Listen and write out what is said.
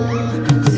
Oh.